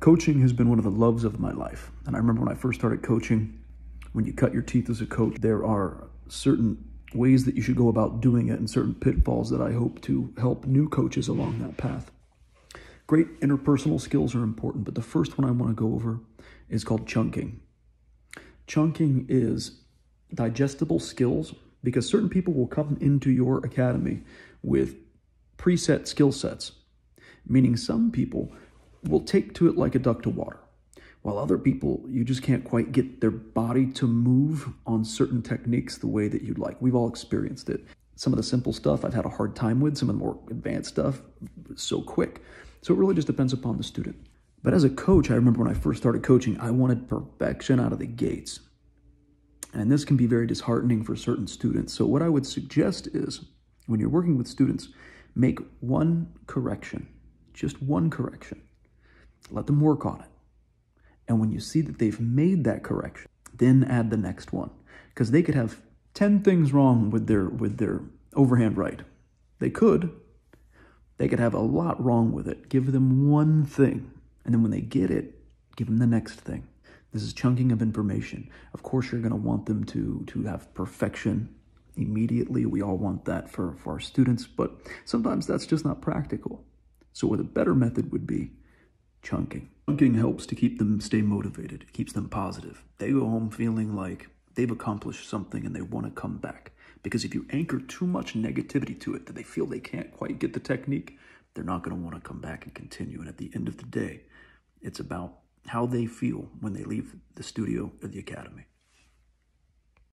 Coaching has been one of the loves of my life. And I remember when I first started coaching, when you cut your teeth as a coach, there are certain ways that you should go about doing it and certain pitfalls that I hope to help new coaches along that path. Great interpersonal skills are important, but the first one I want to go over is called chunking. Chunking is digestible skills because certain people will come into your academy with preset skill sets, meaning some people will take to it like a duck to water, while other people, you just can't quite get their body to move on certain techniques the way that you'd like. We've all experienced it. Some of the simple stuff I've had a hard time with, some of the more advanced stuff, so quick. So it really just depends upon the student. But as a coach, I remember when I first started coaching, I wanted perfection out of the gates. And this can be very disheartening for certain students. So what I would suggest is when you're working with students, make one correction, just one correction. Let them work on it. And when you see that they've made that correction, then add the next one. Because they could have 10 things wrong with their with their overhand right. They could. They could have a lot wrong with it. Give them one thing. And then when they get it, give them the next thing. This is chunking of information. Of course, you're going to want them to, to have perfection immediately. We all want that for, for our students, but sometimes that's just not practical. So what a better method would be chunking. Chunking helps to keep them stay motivated. It keeps them positive. They go home feeling like they've accomplished something and they want to come back. Because if you anchor too much negativity to it that they feel they can't quite get the technique, they're not going to want to come back and continue. And at the end of the day, it's about how they feel when they leave the studio or the academy.